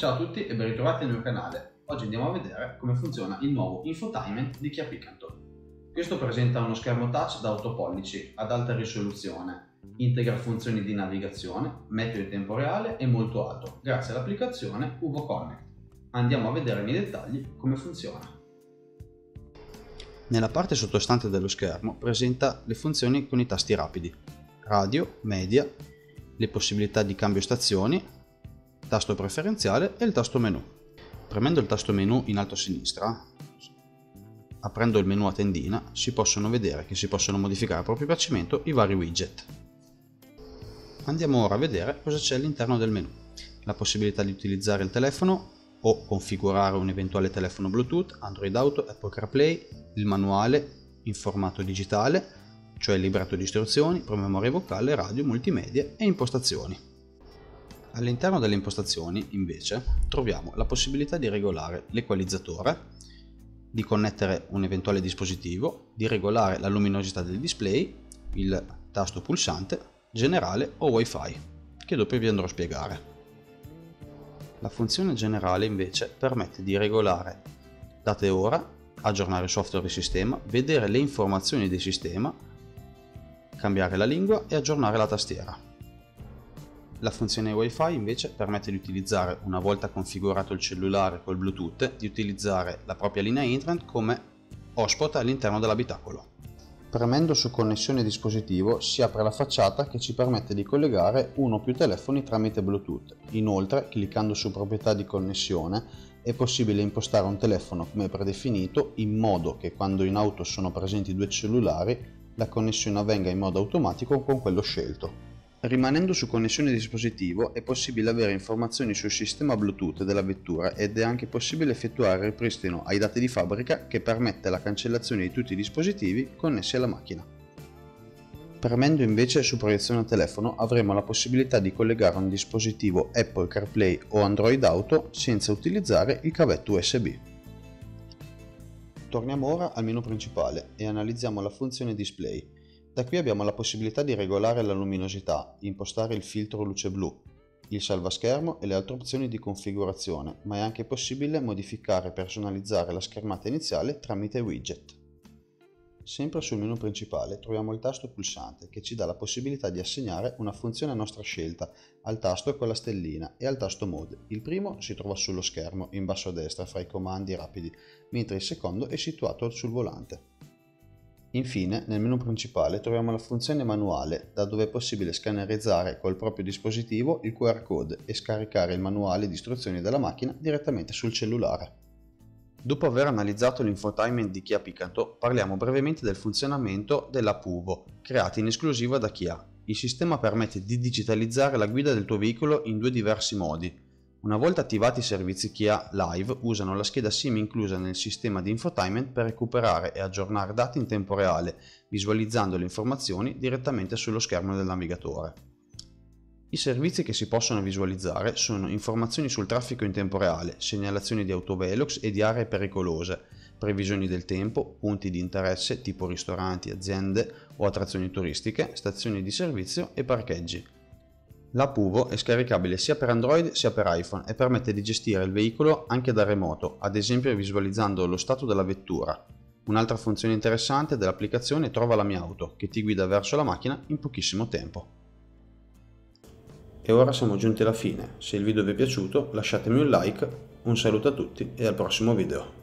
Ciao a tutti e ben ritrovati nel mio canale. Oggi andiamo a vedere come funziona il nuovo infotainment di Chia Picanto. Questo presenta uno schermo touch da 8 pollici ad alta risoluzione, integra funzioni di navigazione, meteo in tempo reale e molto alto, grazie all'applicazione UVO Connect. Andiamo a vedere nei dettagli come funziona. Nella parte sottostante dello schermo presenta le funzioni con i tasti rapidi, radio, media, le possibilità di cambio stazioni tasto preferenziale e il tasto menu. Premendo il tasto menu in alto a sinistra, aprendo il menu a tendina, si possono vedere che si possono modificare a proprio piacimento i vari widget. Andiamo ora a vedere cosa c'è all'interno del menu. La possibilità di utilizzare il telefono o configurare un eventuale telefono Bluetooth, Android Auto, Apple CarPlay, il manuale in formato digitale, cioè il libretto di istruzioni, promemoria vocale, radio, multimedia e impostazioni. All'interno delle impostazioni, invece, troviamo la possibilità di regolare l'equalizzatore, di connettere un eventuale dispositivo, di regolare la luminosità del display, il tasto pulsante, generale o wifi, che dopo vi andrò a spiegare. La funzione generale invece permette di regolare data e ora, aggiornare software di sistema, vedere le informazioni del sistema, cambiare la lingua e aggiornare la tastiera. La funzione Wi-Fi invece permette di utilizzare, una volta configurato il cellulare col Bluetooth, di utilizzare la propria linea internet come hotspot all'interno dell'abitacolo. Premendo su connessione dispositivo si apre la facciata che ci permette di collegare uno o più telefoni tramite Bluetooth. Inoltre, cliccando su proprietà di connessione, è possibile impostare un telefono come predefinito in modo che quando in auto sono presenti due cellulari la connessione avvenga in modo automatico con quello scelto. Rimanendo su connessione dispositivo è possibile avere informazioni sul sistema Bluetooth della vettura ed è anche possibile effettuare il ripristino ai dati di fabbrica che permette la cancellazione di tutti i dispositivi connessi alla macchina. Premendo invece su proiezione a telefono avremo la possibilità di collegare un dispositivo Apple CarPlay o Android Auto senza utilizzare il cavetto USB. Torniamo ora al menu principale e analizziamo la funzione display da qui abbiamo la possibilità di regolare la luminosità, impostare il filtro luce blu, il salvaschermo e le altre opzioni di configurazione, ma è anche possibile modificare e personalizzare la schermata iniziale tramite widget. Sempre sul menu principale troviamo il tasto pulsante che ci dà la possibilità di assegnare una funzione a nostra scelta al tasto con la stellina e al tasto Mode. Il primo si trova sullo schermo in basso a destra fra i comandi rapidi, mentre il secondo è situato sul volante. Infine, nel menu principale troviamo la funzione manuale, da dove è possibile scannerizzare col proprio dispositivo il QR code e scaricare il manuale di istruzioni della macchina direttamente sul cellulare. Dopo aver analizzato l'infotainment di Kia Picanto, parliamo brevemente del funzionamento della PUVO, creata in esclusiva da Kia. Il sistema permette di digitalizzare la guida del tuo veicolo in due diversi modi, una volta attivati i servizi Kia Live usano la scheda SIM inclusa nel sistema di infotainment per recuperare e aggiornare dati in tempo reale, visualizzando le informazioni direttamente sullo schermo del navigatore. I servizi che si possono visualizzare sono informazioni sul traffico in tempo reale, segnalazioni di autovelox e di aree pericolose, previsioni del tempo, punti di interesse tipo ristoranti, aziende o attrazioni turistiche, stazioni di servizio e parcheggi. La Puvo è scaricabile sia per Android sia per iPhone e permette di gestire il veicolo anche da remoto, ad esempio visualizzando lo stato della vettura. Un'altra funzione interessante dell'applicazione è Trova la mia auto, che ti guida verso la macchina in pochissimo tempo. E ora siamo giunti alla fine, se il video vi è piaciuto lasciatemi un like, un saluto a tutti e al prossimo video.